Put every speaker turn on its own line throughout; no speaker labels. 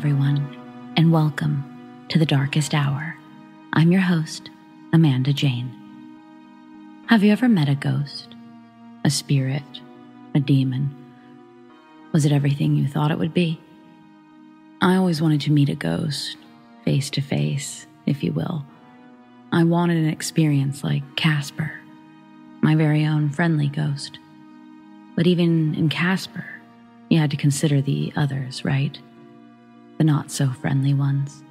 everyone, and welcome to the darkest hour. I'm your host, Amanda Jane. Have you ever met a ghost, a spirit, a demon? Was it everything you thought it would be? I always wanted to meet a ghost, face to face, if you will. I wanted an experience like Casper, my very own friendly ghost. But even in Casper, you had to consider the others, right? The not so friendly ones.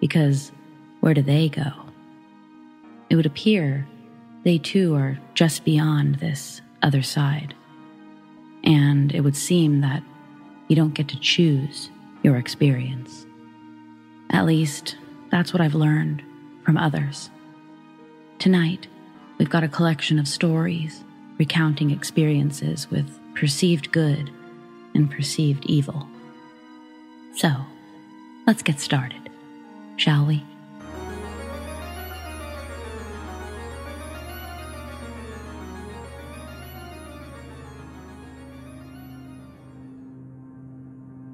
Because where do they go? It would appear they too are just beyond this other side. And it would seem that you don't get to choose your experience. At least, that's what I've learned from others. Tonight, we've got a collection of stories recounting experiences with perceived good and perceived evil. So, let's get started, shall we?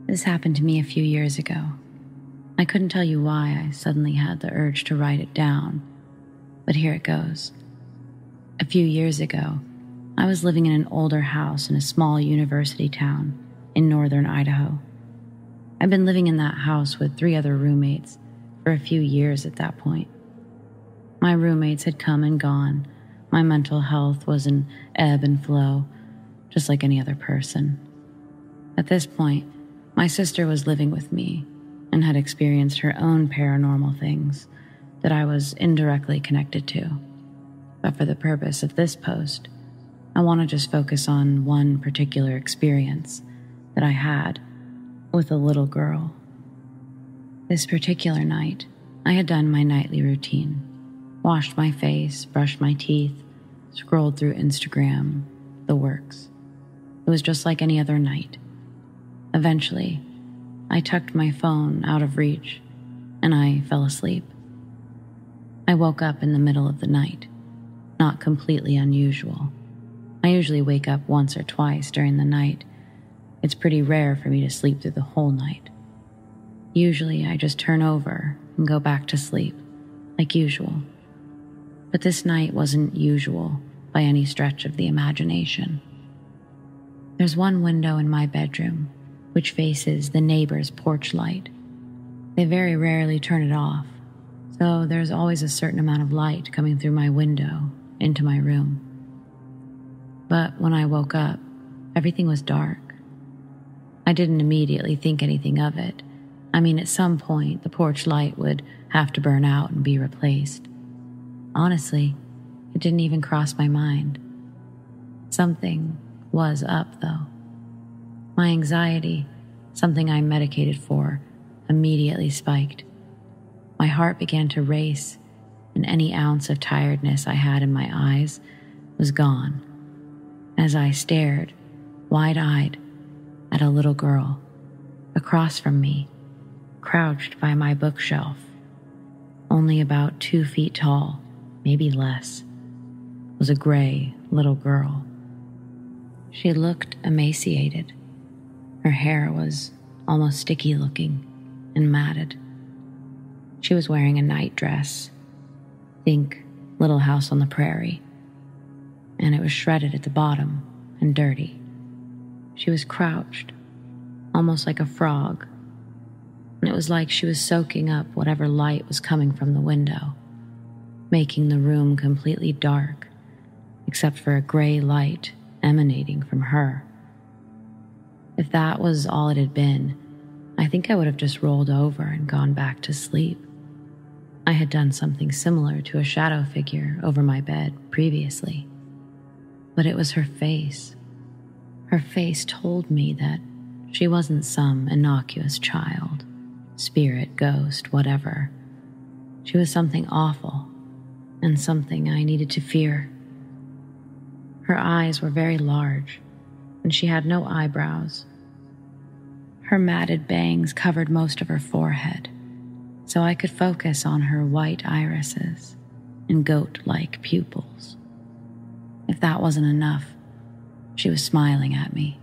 This happened to me a few years ago. I couldn't tell you why I suddenly had the urge to write it down, but here it goes. A few years ago, I was living in an older house in a small university town in northern Idaho. I'd been living in that house with three other roommates for a few years at that point. My roommates had come and gone. My mental health was an ebb and flow, just like any other person. At this point, my sister was living with me and had experienced her own paranormal things that I was indirectly connected to. But for the purpose of this post, I want to just focus on one particular experience that I had with a little girl. This particular night, I had done my nightly routine washed my face, brushed my teeth, scrolled through Instagram, the works. It was just like any other night. Eventually, I tucked my phone out of reach and I fell asleep. I woke up in the middle of the night, not completely unusual. I usually wake up once or twice during the night. It's pretty rare for me to sleep through the whole night. Usually, I just turn over and go back to sleep, like usual. But this night wasn't usual by any stretch of the imagination. There's one window in my bedroom which faces the neighbor's porch light. They very rarely turn it off, so there's always a certain amount of light coming through my window into my room. But when I woke up, everything was dark. I didn't immediately think anything of it. I mean, at some point, the porch light would have to burn out and be replaced. Honestly, it didn't even cross my mind. Something was up, though. My anxiety, something I medicated for, immediately spiked. My heart began to race, and any ounce of tiredness I had in my eyes was gone as I stared, wide eyed, at a little girl across from me, crouched by my bookshelf, only about two feet tall, maybe less, was a gray little girl. She looked emaciated her hair was almost sticky looking and matted. She was wearing a nightdress. Think Little House on the Prairie. And it was shredded at the bottom and dirty. She was crouched, almost like a frog. And it was like she was soaking up whatever light was coming from the window, making the room completely dark, except for a gray light emanating from her. If that was all it had been, I think I would have just rolled over and gone back to sleep. I had done something similar to a shadow figure over my bed previously. But it was her face. Her face told me that she wasn't some innocuous child, spirit, ghost, whatever. She was something awful and something I needed to fear. Her eyes were very large, and she had no eyebrows her matted bangs covered most of her forehead, so I could focus on her white irises and goat like pupils. If that wasn't enough, she was smiling at me.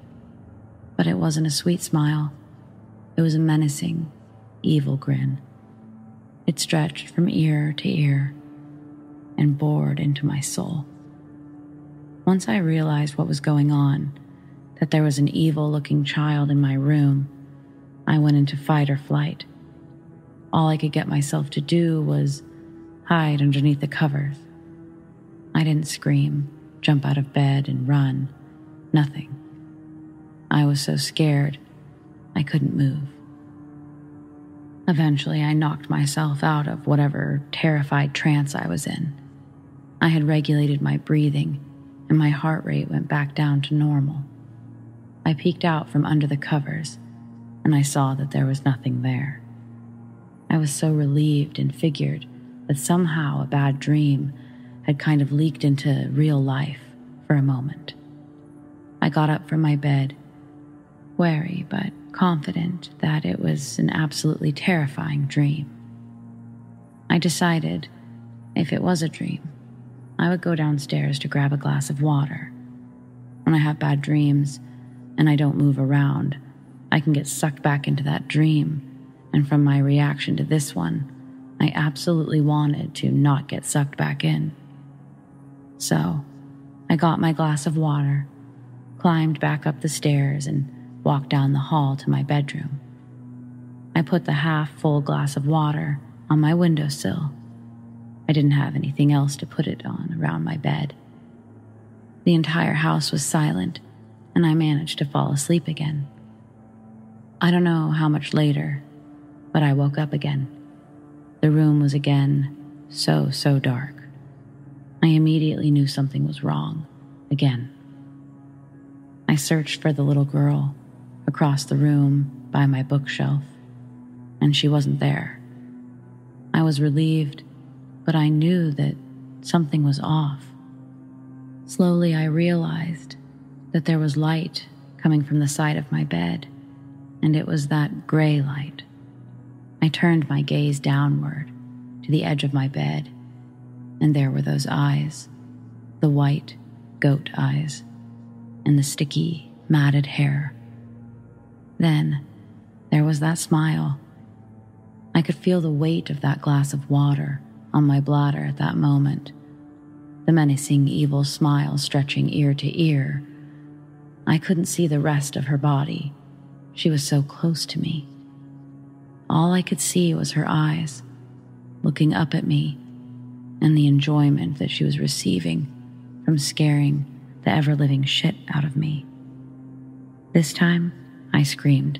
But it wasn't a sweet smile, it was a menacing, evil grin. It stretched from ear to ear and bored into my soul. Once I realized what was going on, that there was an evil looking child in my room, I went into fight or flight. All I could get myself to do was hide underneath the covers. I didn't scream, jump out of bed, and run. Nothing. I was so scared, I couldn't move. Eventually, I knocked myself out of whatever terrified trance I was in. I had regulated my breathing, and my heart rate went back down to normal. I peeked out from under the covers, and I saw that there was nothing there. I was so relieved and figured that somehow a bad dream had kind of leaked into real life for a moment. I got up from my bed, wary but confident that it was an absolutely terrifying dream. I decided, if it was a dream, I would go downstairs to grab a glass of water. When I have bad dreams and I don't move around, I can get sucked back into that dream, and from my reaction to this one, I absolutely wanted to not get sucked back in. So, I got my glass of water, climbed back up the stairs, and walked down the hall to my bedroom. I put the half full glass of water on my windowsill. I didn't have anything else to put it on around my bed. The entire house was silent, and I managed to fall asleep again. I don't know how much later, but I woke up again. The room was again so, so dark. I immediately knew something was wrong, again. I searched for the little girl across the room by my bookshelf, and she wasn't there. I was relieved, but I knew that something was off. Slowly, I realized that there was light coming from the side of my bed, and it was that gray light. I turned my gaze downward to the edge of my bed, and there were those eyes the white goat eyes, and the sticky, matted hair then there was that smile. I could feel the weight of that glass of water on my bladder at that moment, the menacing, evil smile stretching ear to ear. I couldn't see the rest of her body. She was so close to me. All I could see was her eyes, looking up at me, and the enjoyment that she was receiving from scaring the ever living shit out of me. This time, I screamed.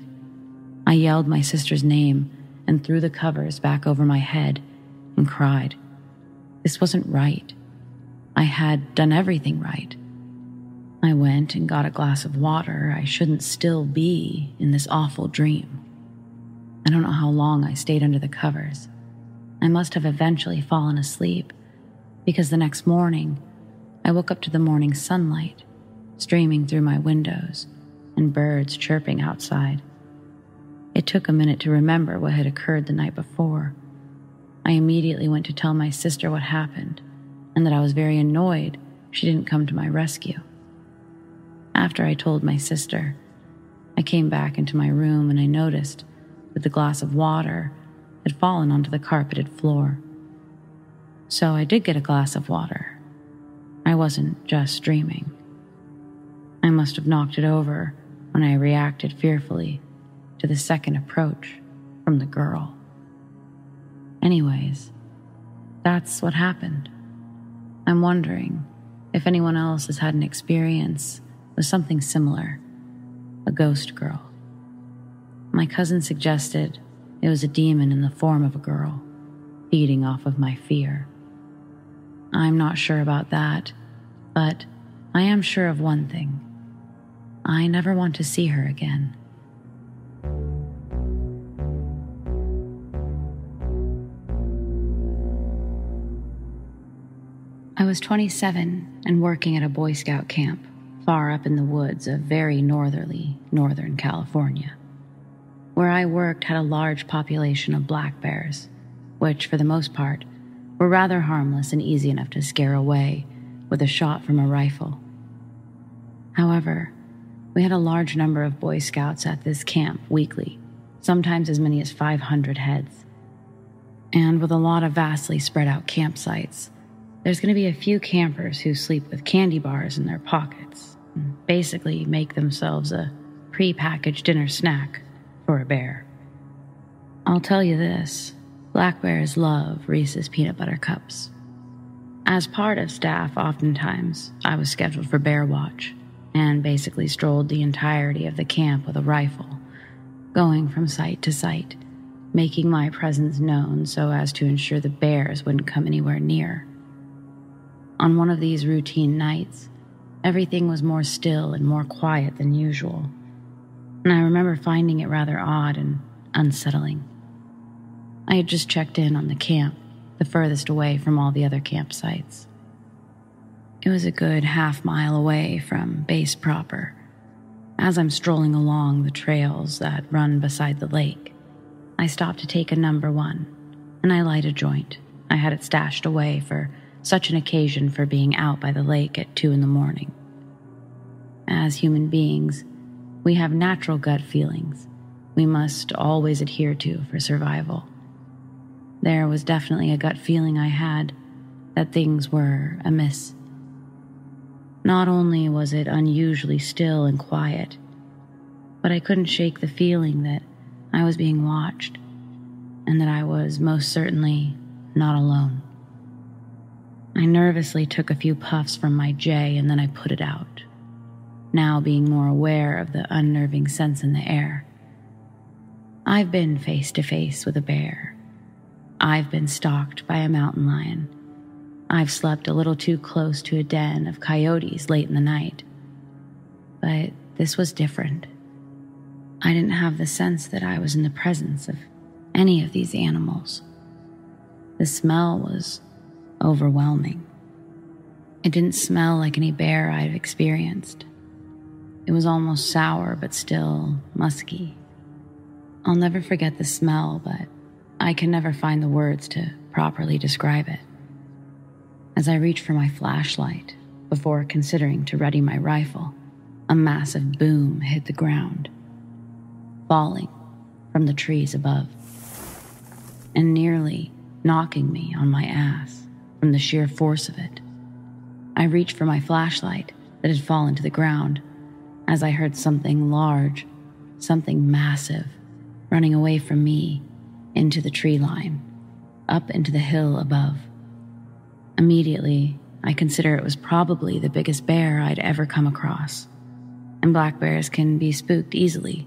I yelled my sister's name and threw the covers back over my head and cried. This wasn't right. I had done everything right. I went and got a glass of water. I shouldn't still be in this awful dream. I don't know how long I stayed under the covers. I must have eventually fallen asleep because the next morning I woke up to the morning sunlight streaming through my windows and birds chirping outside. It took a minute to remember what had occurred the night before. I immediately went to tell my sister what happened and that I was very annoyed she didn't come to my rescue. After I told my sister, I came back into my room and I noticed that the glass of water had fallen onto the carpeted floor. So I did get a glass of water. I wasn't just dreaming. I must have knocked it over when I reacted fearfully to the second approach from the girl. Anyways, that's what happened. I'm wondering if anyone else has had an experience with something similar a ghost girl. My cousin suggested it was a demon in the form of a girl, feeding off of my fear. I'm not sure about that, but I am sure of one thing. I never want to see her again. I was 27 and working at a Boy Scout camp far up in the woods of very northerly Northern California. Where I worked had a large population of black bears, which, for the most part, were rather harmless and easy enough to scare away with a shot from a rifle. However, we had a large number of Boy Scouts at this camp weekly, sometimes as many as 500 heads. And with a lot of vastly spread out campsites, there's going to be a few campers who sleep with candy bars in their pockets and basically make themselves a pre-packaged dinner snack for a bear. I'll tell you this black bears love Reese's peanut butter cups. As part of staff, oftentimes, I was scheduled for bear watch and basically strolled the entirety of the camp with a rifle, going from site to site, making my presence known so as to ensure the bears wouldn't come anywhere near. On one of these routine nights, everything was more still and more quiet than usual, and I remember finding it rather odd and unsettling. I had just checked in on the camp, the furthest away from all the other campsites. It was a good half mile away from base proper. As I'm strolling along the trails that run beside the lake, I stop to take a number one, and I light a joint. I had it stashed away for such an occasion for being out by the lake at two in the morning. As human beings, we have natural gut feelings we must always adhere to for survival. There was definitely a gut feeling I had that things were amiss. Not only was it unusually still and quiet, but I couldn't shake the feeling that I was being watched and that I was most certainly not alone. I nervously took a few puffs from my J and then I put it out, now being more aware of the unnerving sense in the air. I've been face to face with a bear. I've been stalked by a mountain lion. I've slept a little too close to a den of coyotes late in the night. But this was different. I didn't have the sense that I was in the presence of any of these animals. The smell was overwhelming. It didn't smell like any bear I've experienced. It was almost sour, but still musky. I'll never forget the smell, but I can never find the words to properly describe it. As I reached for my flashlight, before considering to ready my rifle, a massive boom hit the ground, falling from the trees above, and nearly knocking me on my ass from the sheer force of it. I reached for my flashlight that had fallen to the ground as I heard something large, something massive, running away from me into the tree line, up into the hill above. Immediately, I consider it was probably the biggest bear I'd ever come across. And black bears can be spooked easily,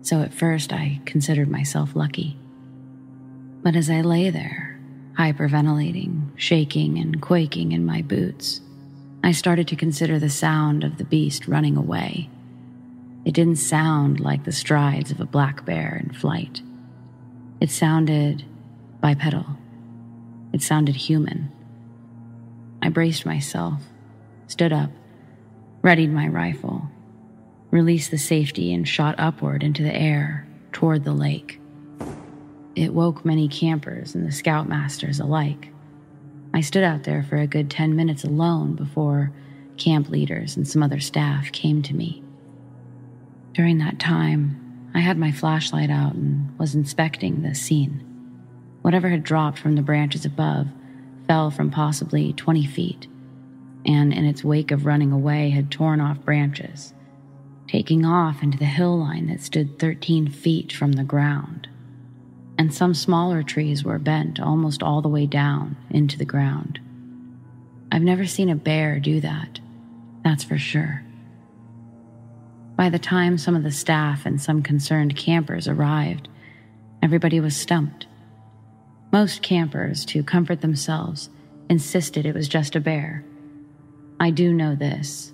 so at first I considered myself lucky. But as I lay there, hyperventilating, shaking, and quaking in my boots, I started to consider the sound of the beast running away. It didn't sound like the strides of a black bear in flight. It sounded bipedal. It sounded human. I braced myself, stood up, readied my rifle, released the safety, and shot upward into the air toward the lake. It woke many campers and the scoutmasters alike. I stood out there for a good 10 minutes alone before camp leaders and some other staff came to me. During that time, I had my flashlight out and was inspecting the scene. Whatever had dropped from the branches above fell from possibly 20 feet, and in its wake of running away had torn off branches, taking off into the hill line that stood 13 feet from the ground. And some smaller trees were bent almost all the way down into the ground. I've never seen a bear do that, that's for sure. By the time some of the staff and some concerned campers arrived, everybody was stumped. Most campers, to comfort themselves, insisted it was just a bear. I do know this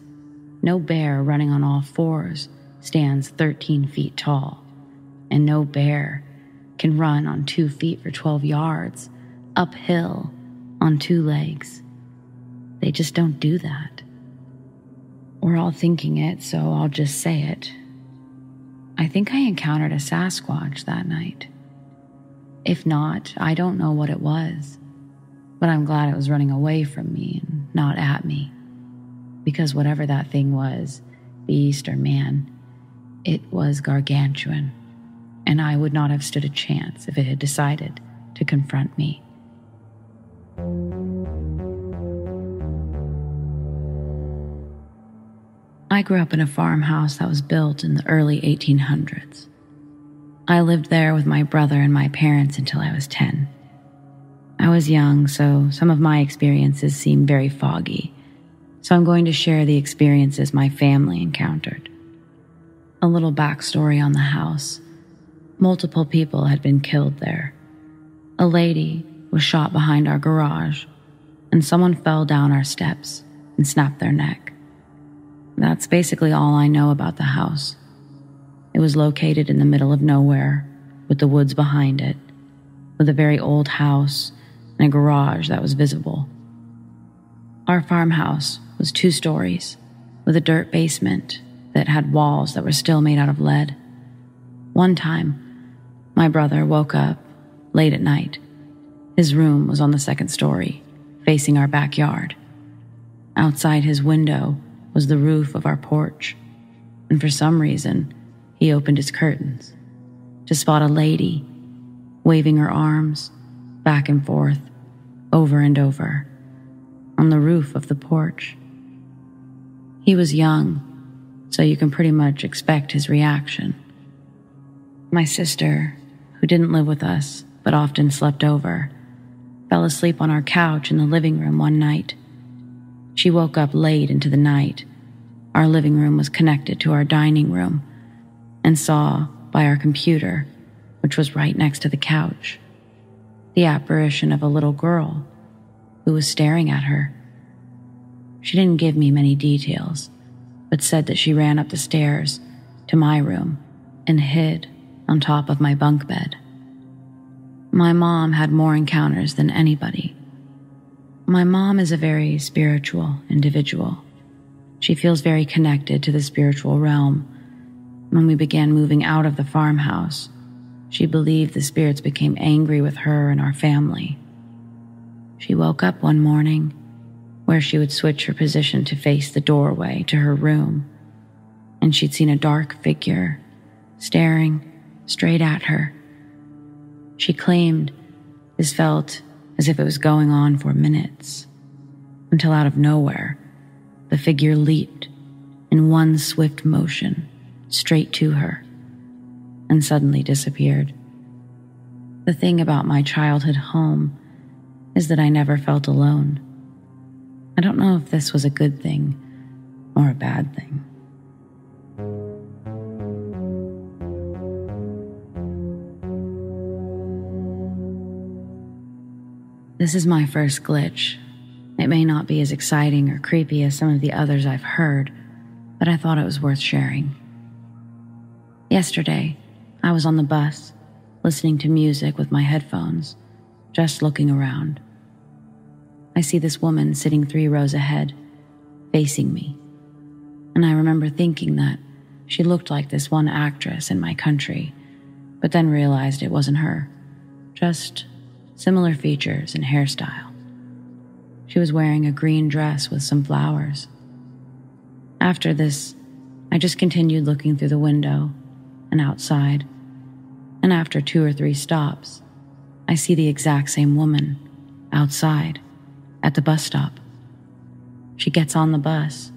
no bear running on all fours stands 13 feet tall, and no bear can run on two feet for 12 yards, uphill, on two legs. They just don't do that. We're all thinking it, so I'll just say it. I think I encountered a Sasquatch that night. If not, I don't know what it was, but I'm glad it was running away from me and not at me. Because whatever that thing was, beast or man, it was gargantuan, and I would not have stood a chance if it had decided to confront me. I grew up in a farmhouse that was built in the early 1800s. I lived there with my brother and my parents until I was 10. I was young, so some of my experiences seem very foggy, so I'm going to share the experiences my family encountered. A little backstory on the house. Multiple people had been killed there. A lady was shot behind our garage, and someone fell down our steps and snapped their neck. That's basically all I know about the house. It was located in the middle of nowhere, with the woods behind it, with a very old house and a garage that was visible. Our farmhouse was two stories, with a dirt basement that had walls that were still made out of lead. One time, my brother woke up late at night. His room was on the second story, facing our backyard. Outside his window was the roof of our porch, and for some reason, he opened his curtains to spot a lady waving her arms back and forth, over and over, on the roof of the porch. He was young so you can pretty much expect his reaction. My sister, who didn't live with us but often slept over, fell asleep on our couch in the living room one night. She woke up late into the night. Our living room was connected to our dining room and saw by our computer, which was right next to the couch, the apparition of a little girl who was staring at her. She didn't give me many details but said that she ran up the stairs to my room and hid on top of my bunk bed. My mom had more encounters than anybody. My mom is a very spiritual individual. She feels very connected to the spiritual realm. When we began moving out of the farmhouse, she believed the spirits became angry with her and our family. She woke up one morning where she would switch her position to face the doorway to her room, and she'd seen a dark figure staring straight at her. She claimed this felt as if it was going on for minutes, until out of nowhere, the figure leaped in one swift motion straight to her and suddenly disappeared. The thing about my childhood home is that I never felt alone. I don't know if this was a good thing or a bad thing. This is my first glitch. It may not be as exciting or creepy as some of the others I've heard, but I thought it was worth sharing. Yesterday, I was on the bus, listening to music with my headphones, just looking around. I see this woman sitting three rows ahead, facing me. And I remember thinking that she looked like this one actress in my country, but then realized it wasn't her, just similar features and hairstyle. She was wearing a green dress with some flowers. After this, I just continued looking through the window and outside, and after two or three stops, I see the exact same woman outside at the bus stop. She gets on the bus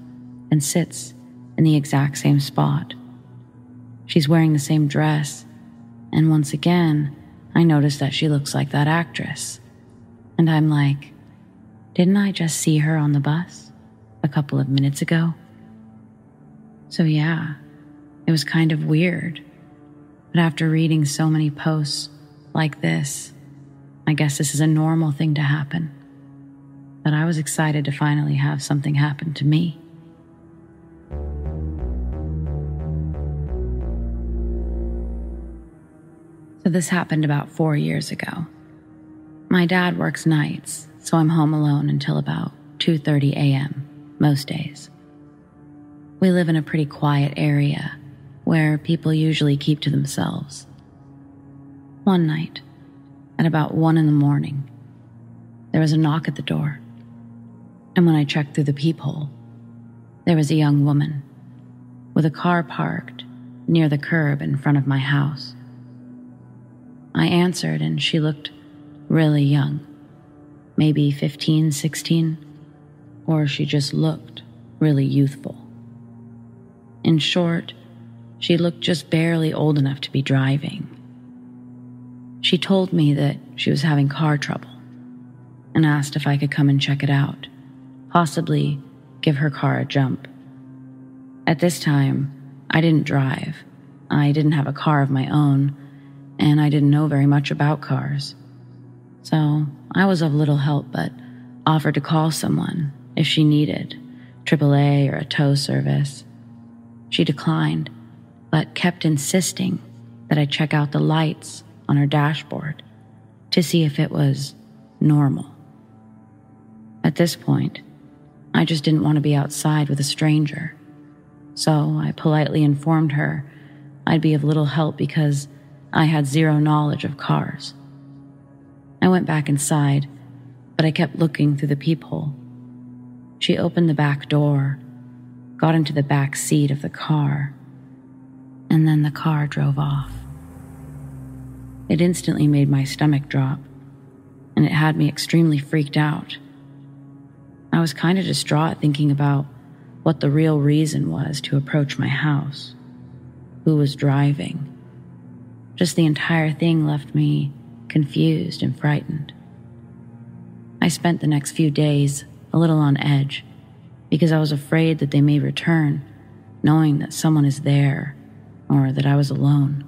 and sits in the exact same spot. She's wearing the same dress, and once again, I notice that she looks like that actress. And I'm like, didn't I just see her on the bus a couple of minutes ago? So, yeah, it was kind of weird. But after reading so many posts like this, I guess this is a normal thing to happen But I was excited to finally have something happen to me. So this happened about four years ago. My dad works nights, so I'm home alone until about 2:30 a.m. most days. We live in a pretty quiet area where people usually keep to themselves. One night, at about 1 in the morning, there was a knock at the door and when I checked through the peephole, there was a young woman with a car parked near the curb in front of my house. I answered, and she looked really young, maybe 15, 16, or she just looked really youthful. In short, she looked just barely old enough to be driving. She told me that she was having car trouble and asked if I could come and check it out, possibly give her car a jump. At this time, I didn't drive. I didn't have a car of my own, and I didn't know very much about cars. So I was of little help, but offered to call someone if she needed AAA or a tow service. She declined, but kept insisting that I check out the lights on her dashboard to see if it was normal. At this point, I just didn't want to be outside with a stranger. So I politely informed her I'd be of little help because I had zero knowledge of cars. I went back inside, but I kept looking through the peephole. She opened the back door, got into the back seat of the car, and then the car drove off. It instantly made my stomach drop, and it had me extremely freaked out. I was kind of distraught thinking about what the real reason was to approach my house, who was driving. Just the entire thing left me confused and frightened. I spent the next few days a little on edge because I was afraid that they may return, knowing that someone is there or that I was alone.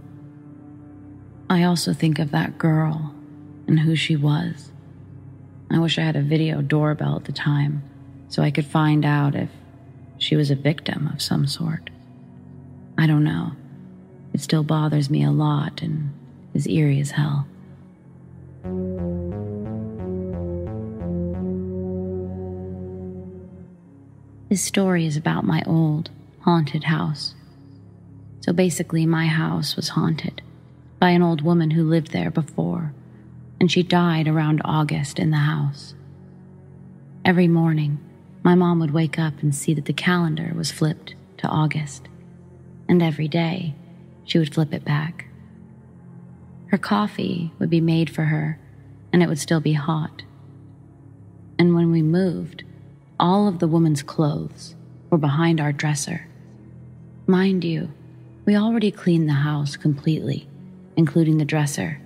I also think of that girl and who she was. I wish I had a video doorbell at the time so I could find out if she was a victim of some sort. I don't know. It still bothers me a lot and is eerie as hell. This story is about my old, haunted house. So basically, my house was haunted by an old woman who lived there before, and she died around August in the house. Every morning, my mom would wake up and see that the calendar was flipped to August, and every day she would flip it back. Her coffee would be made for her, and it would still be hot. And when we moved, all of the woman's clothes were behind our dresser. Mind you, we already cleaned the house completely, including the dresser,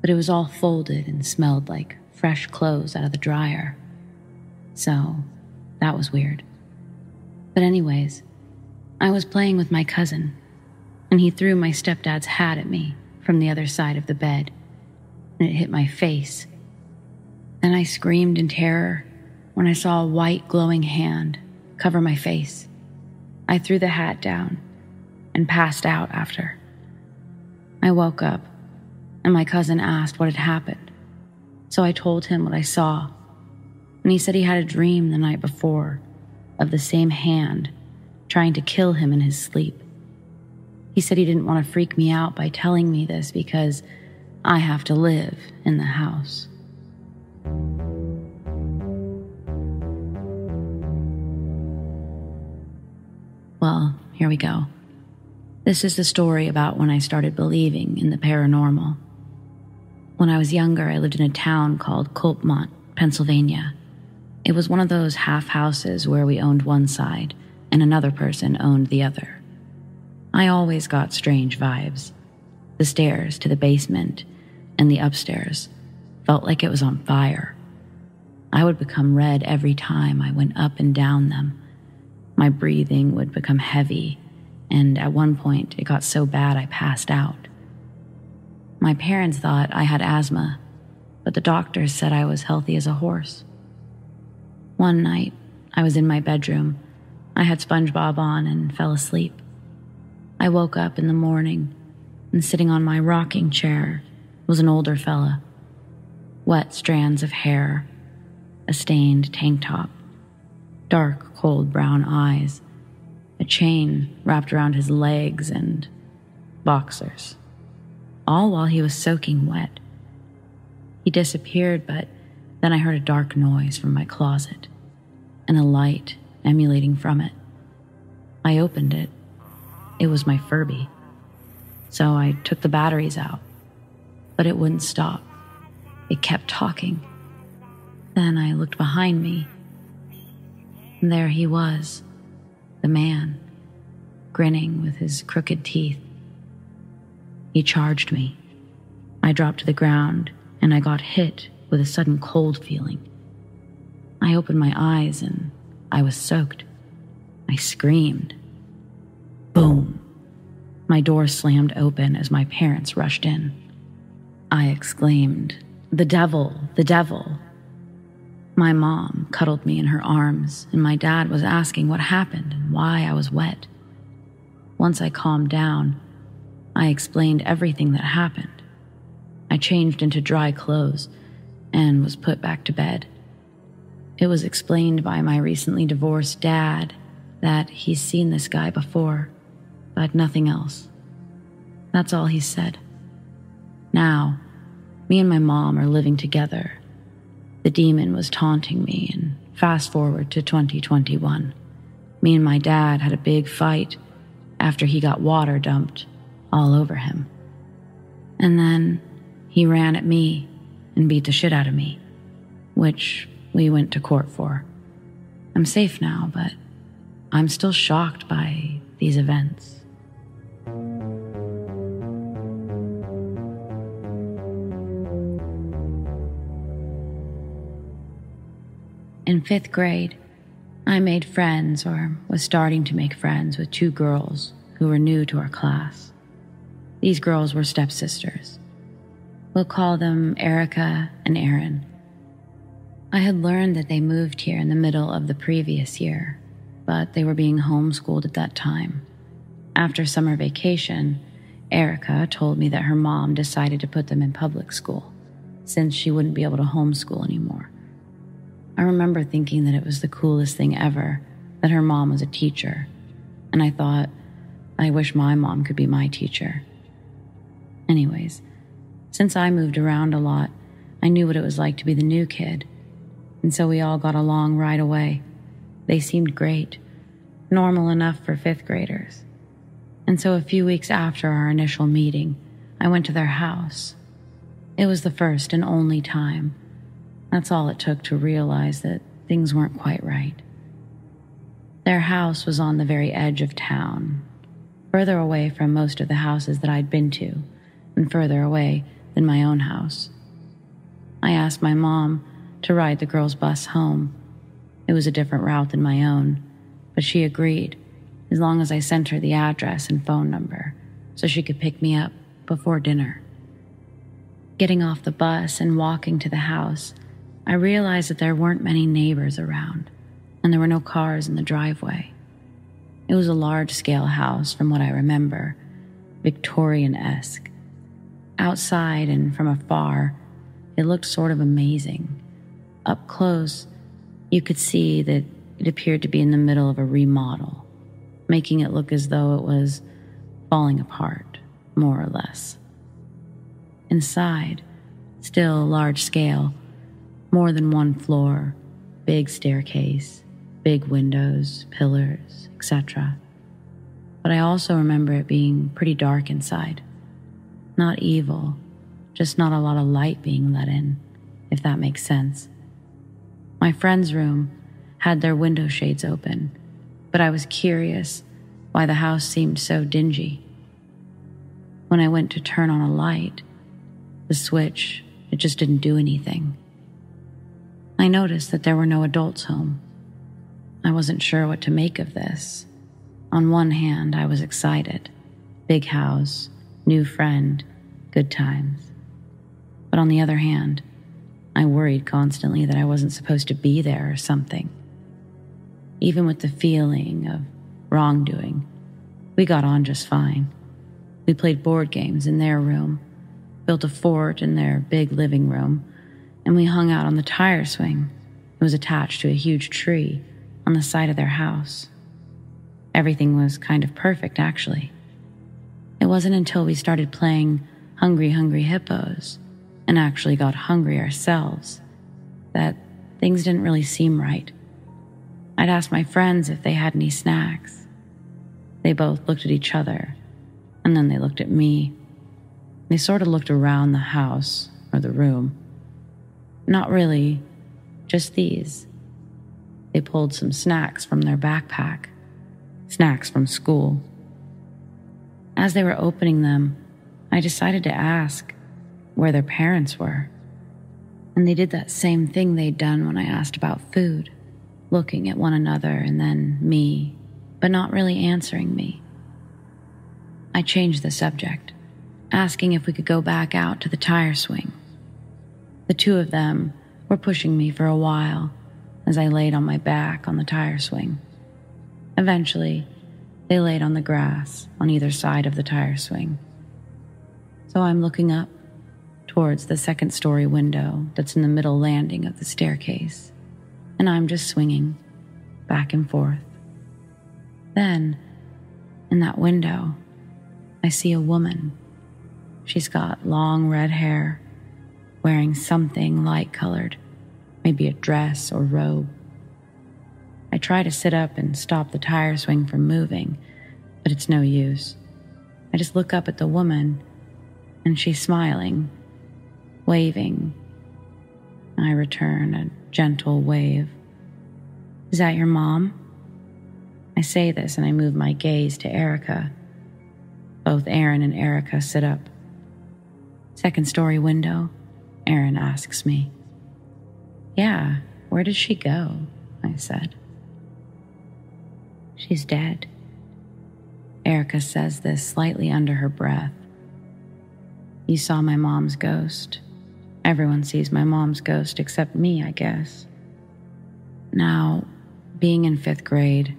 but it was all folded and smelled like fresh clothes out of the dryer. So that was weird. But, anyways, I was playing with my cousin, and he threw my stepdad's hat at me from the other side of the bed, and it hit my face. Then I screamed in terror when I saw a white glowing hand cover my face. I threw the hat down and passed out after. I woke up, and my cousin asked what had happened. So I told him what I saw and he said he had a dream the night before of the same hand trying to kill him in his sleep. He said he didn't want to freak me out by telling me this because I have to live in the house. Well, here we go. This is the story about when I started believing in the paranormal. When I was younger, I lived in a town called Kulpmont, Pennsylvania. It was one of those half houses where we owned one side and another person owned the other. I always got strange vibes. The stairs to the basement and the upstairs felt like it was on fire. I would become red every time I went up and down them. My breathing would become heavy, and at one point it got so bad I passed out. My parents thought I had asthma, but the doctors said I was healthy as a horse. One night, I was in my bedroom. I had SpongeBob on and fell asleep. I woke up in the morning, and sitting on my rocking chair was an older fella. Wet strands of hair, a stained tank top, dark, cold brown eyes, a chain wrapped around his legs, and boxers. All while he was soaking wet. He disappeared, but then I heard a dark noise from my closet and a light emulating from it. I opened it. It was my Furby. So I took the batteries out. but it wouldn't stop. It kept talking. Then I looked behind me, and there he was, the man, grinning with his crooked teeth. He charged me. I dropped to the ground, and I got hit with a sudden cold feeling. I opened my eyes, and I was soaked. I screamed. Boom. My door slammed open as my parents rushed in. I exclaimed, The devil, the devil. My mom cuddled me in her arms, and my dad was asking what happened and why I was wet. Once I calmed down, I explained everything that happened. I changed into dry clothes and was put back to bed. It was explained by my recently divorced dad that he's seen this guy before, but nothing else. That's all he said. Now, me and my mom are living together. The demon was taunting me, and fast forward to 2021. Me and my dad had a big fight after he got water dumped all over him. And then he ran at me and beat the shit out of me, which we went to court for. I'm safe now, but I'm still shocked by these events. In fifth grade, I made friends or was starting to make friends with two girls who were new to our class. These girls were stepsisters. We'll call them Erica and Erin. I had learned that they moved here in the middle of the previous year, but they were being homeschooled at that time. After summer vacation, Erica told me that her mom decided to put them in public school since she wouldn't be able to homeschool anymore. I remember thinking that it was the coolest thing ever that her mom was a teacher, and I thought, I wish my mom could be my teacher. Anyways, since I moved around a lot, I knew what it was like to be the new kid, and so we all got along right away. They seemed great, normal enough for fifth graders. And so a few weeks after our initial meeting, I went to their house. It was the first and only time that's all it took to realize that things weren't quite right. Their house was on the very edge of town, further away from most of the houses that I'd been to, and further away than my own house. I asked my mom to ride the girls' bus home. It was a different route than my own, but she agreed, as long as I sent her the address and phone number so she could pick me up before dinner. Getting off the bus and walking to the house, I realized that there weren't many neighbors around, and there were no cars in the driveway. It was a large scale house from what I remember, Victorian esque. Outside and from afar, it looked sort of amazing. Up close, you could see that it appeared to be in the middle of a remodel, making it look as though it was falling apart, more or less. Inside, still large scale, more than one floor, big staircase, big windows, pillars, etc. But I also remember it being pretty dark inside. Not evil, just not a lot of light being let in, if that makes sense. My friend's room had their window shades open, but I was curious why the house seemed so dingy. When I went to turn on a light, the switch, it just didn't do anything. I noticed that there were no adults home. I wasn't sure what to make of this. On one hand, I was excited big house, new friend, good times. But on the other hand, I worried constantly that I wasn't supposed to be there or something. Even with the feeling of wrongdoing, we got on just fine. We played board games in their room, built a fort in their big living room and we hung out on the tire swing. It was attached to a huge tree on the side of their house. Everything was kind of perfect, actually. It wasn't until we started playing Hungry Hungry Hippos and actually got hungry ourselves that things didn't really seem right. I'd asked my friends if they had any snacks. They both looked at each other, and then they looked at me. They sort of looked around the house or the room. Not really, just these. They pulled some snacks from their backpack, snacks from school. As they were opening them, I decided to ask where their parents were. And they did that same thing they'd done when I asked about food, looking at one another and then me, but not really answering me. I changed the subject, asking if we could go back out to the tire swing. The two of them were pushing me for a while as I laid on my back on the tire swing. Eventually, they laid on the grass on either side of the tire swing. So I'm looking up towards the second story window that's in the middle landing of the staircase, and I'm just swinging back and forth. Then, in that window, I see a woman. She's got long red hair, wearing something light colored, maybe a dress or robe. I try to sit up and stop the tire swing from moving, but it's no use. I just look up at the woman, and she's smiling waving. I return a gentle wave. Is that your mom? I say this and I move my gaze to Erica. Both Aaron and Erica sit up. Second story window, Aaron asks me. Yeah, where did she go? I said. She's dead. Erica says this slightly under her breath. You saw my mom's ghost. Everyone sees my mom's ghost except me, I guess. Now, being in fifth grade,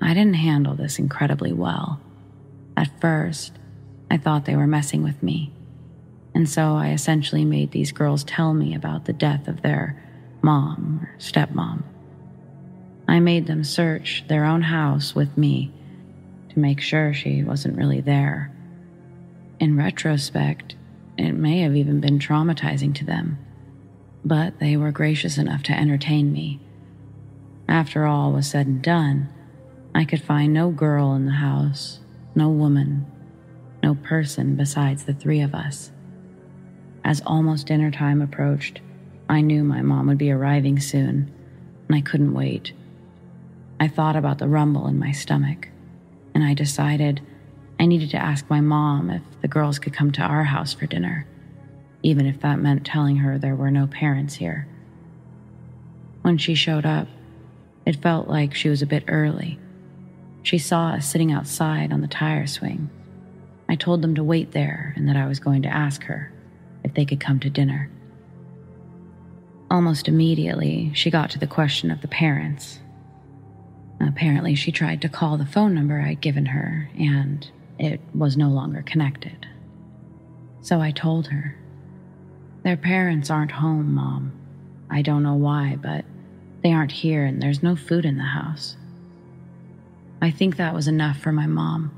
I didn't handle this incredibly well. At first, I thought they were messing with me. And so I essentially made these girls tell me about the death of their mom or stepmom. I made them search their own house with me to make sure she wasn't really there. In retrospect, it may have even been traumatizing to them, but they were gracious enough to entertain me. After all was said and done, I could find no girl in the house, no woman, no person besides the three of us. As almost dinner time approached, I knew my mom would be arriving soon, and I couldn't wait. I thought about the rumble in my stomach, and I decided I needed to ask my mom if the girls could come to our house for dinner, even if that meant telling her there were no parents here. When she showed up, it felt like she was a bit early. She saw us sitting outside on the tire swing. I told them to wait there and that I was going to ask her if they could come to dinner. Almost immediately, she got to the question of the parents. Apparently, she tried to call the phone number I'd given her, and it was no longer connected. So I told her, Their parents aren't home, Mom. I don't know why, but they aren't here and there's no food in the house. I think that was enough for my mom,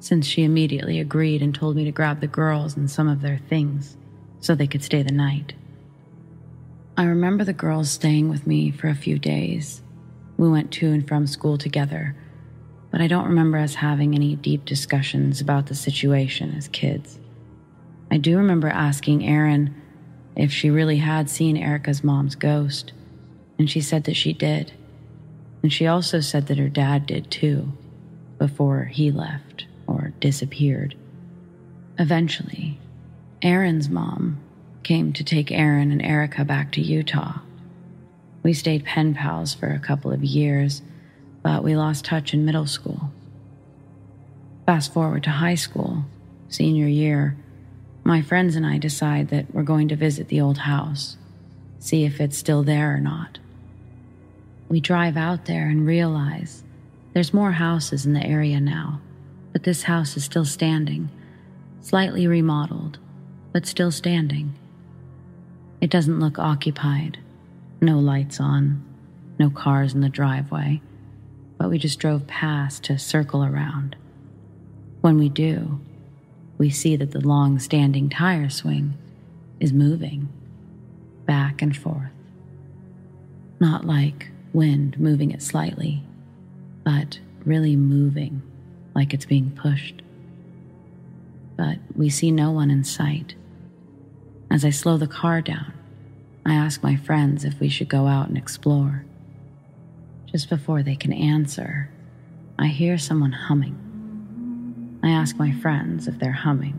since she immediately agreed and told me to grab the girls and some of their things so they could stay the night. I remember the girls staying with me for a few days. We went to and from school together but I don't remember us having any deep discussions about the situation as kids. I do remember asking Erin if she really had seen Erica's mom's ghost, and she said that she did. And she also said that her dad did too, before he left disappeared. Eventually, Aaron's mom came to take Aaron and Erica back to Utah. We stayed pen pals for a couple of years but we lost touch in middle school. Fast forward to high school, senior year, my friends and I decide that we're going to visit the old house, see if it's still there or not. We drive out there and realize there's more houses in the area now, but this house is still standing, slightly remodeled, but still standing. It doesn't look occupied, no lights on, no cars in the driveway but we just drove past to circle around. When we do, we see that the long standing tire swing is moving back and forth. Not like wind moving it slightly, but really moving like it's being pushed. but we see no one in sight. As I slow the car down, I ask my friends if we should go out and explore. Just before they can answer, I hear someone humming. I ask my friends if they're humming,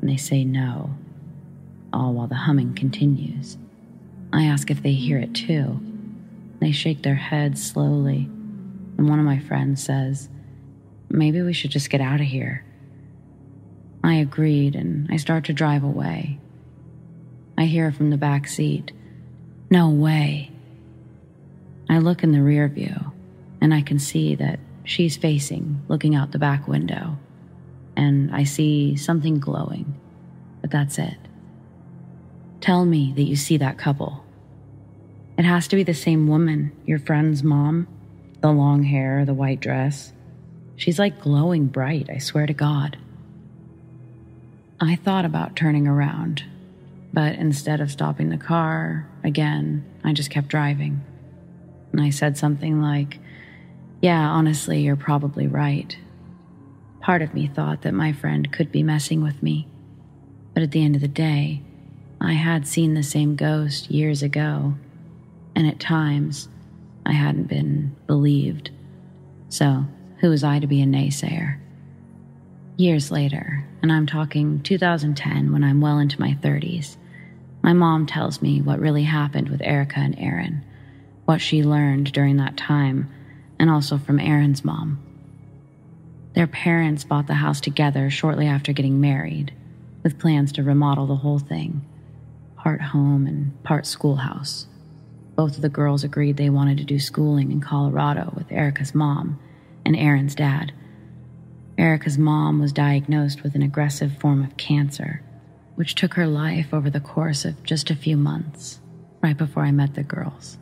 and they say no, all while the humming continues. I ask if they hear it too. They shake their heads slowly, and one of my friends says, Maybe we should just get out of here. I agreed, and I start to drive away. I hear from the back seat, No way. I look in the rear view, and I can see that she's facing, looking out the back window, and I see something glowing, but that's it. Tell me that you see that couple. It has to be the same woman, your friend's mom, the long hair, the white dress. She's like glowing bright, I swear to God. I thought about turning around, but instead of stopping the car, again, I just kept driving. And I said something like, Yeah, honestly, you're probably right. Part of me thought that my friend could be messing with me. But at the end of the day, I had seen the same ghost years ago, and at times I hadn't been believed. So, who was I to be a naysayer? Years later, and I'm talking 2010 when I'm well into my 30s, my mom tells me what really happened with Erica and Aaron, what she learned during that time, and also from Aaron's mom. Their parents bought the house together shortly after getting married, with plans to remodel the whole thing part home and part schoolhouse. Both of the girls agreed they wanted to do schooling in Colorado with Erica's mom and Aaron's dad. Erica's mom was diagnosed with an aggressive form of cancer, which took her life over the course of just a few months, right before I met the girls.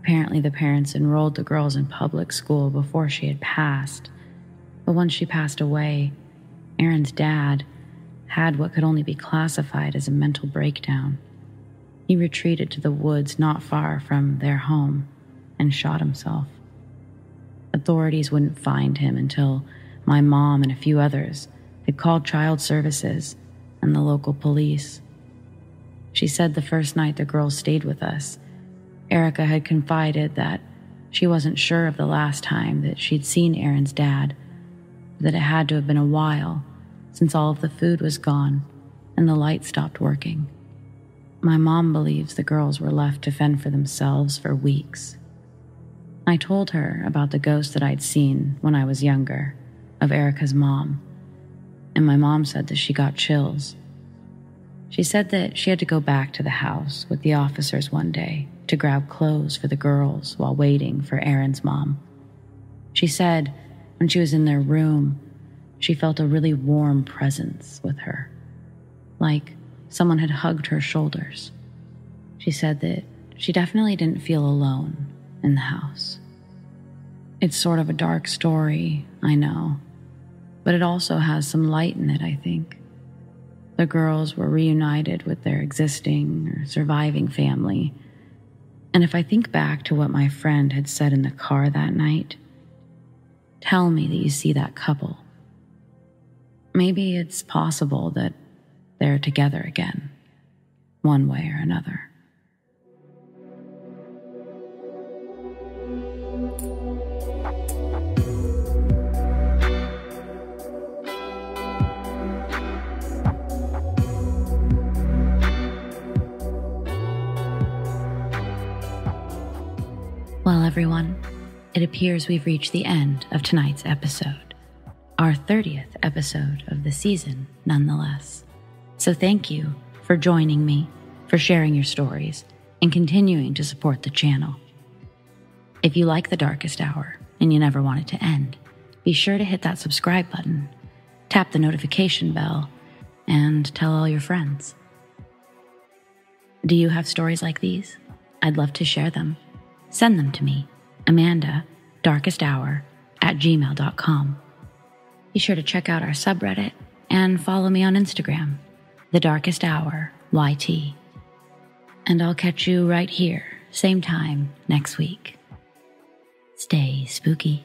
Apparently, the parents enrolled the girls in public school before she had passed, but once she passed away, Aaron's dad had what could only be classified as a mental breakdown. He retreated to the woods not far from their home and shot himself. Authorities wouldn't find him until my mom and a few others had called child services and the local police. She said the first night the girls stayed with us, Erica had confided that she wasn't sure of the last time that she'd seen Aaron's dad, that it had to have been a while since all of the food was gone and the light stopped working. My mom believes the girls were left to fend for themselves for weeks. I told her about the ghost that I'd seen when I was younger, of Erica's mom, and my mom said that she got chills. She said that she had to go back to the house with the officers one day to grab clothes for the girls while waiting for Aaron's mom. She said when she was in their room, she felt a really warm presence with her, like someone had hugged her shoulders. She said that she definitely didn't feel alone in the house. It's sort of a dark story, I know, but it also has some light in it, I think. The girls were reunited with their existing or surviving family. And if I think back to what my friend had said in the car that night, tell me that you see that couple maybe it's possible that they're together again, one way or another. Everyone, it appears we've reached the end of tonight's episode our 30th episode of the season, nonetheless. So thank you for joining me, for sharing your stories, and continuing to support the channel. If you like The Darkest Hour and you never want it to end, be sure to hit that subscribe button, tap the notification bell, and tell all your friends. Do you have stories like these? I'd love to share them. Send them to me, Amanda, darkest hour at gmail.com. Be sure to check out our subreddit and follow me on Instagram, The Darkest Hour YT. And I'll catch you right here, same time next week. Stay spooky.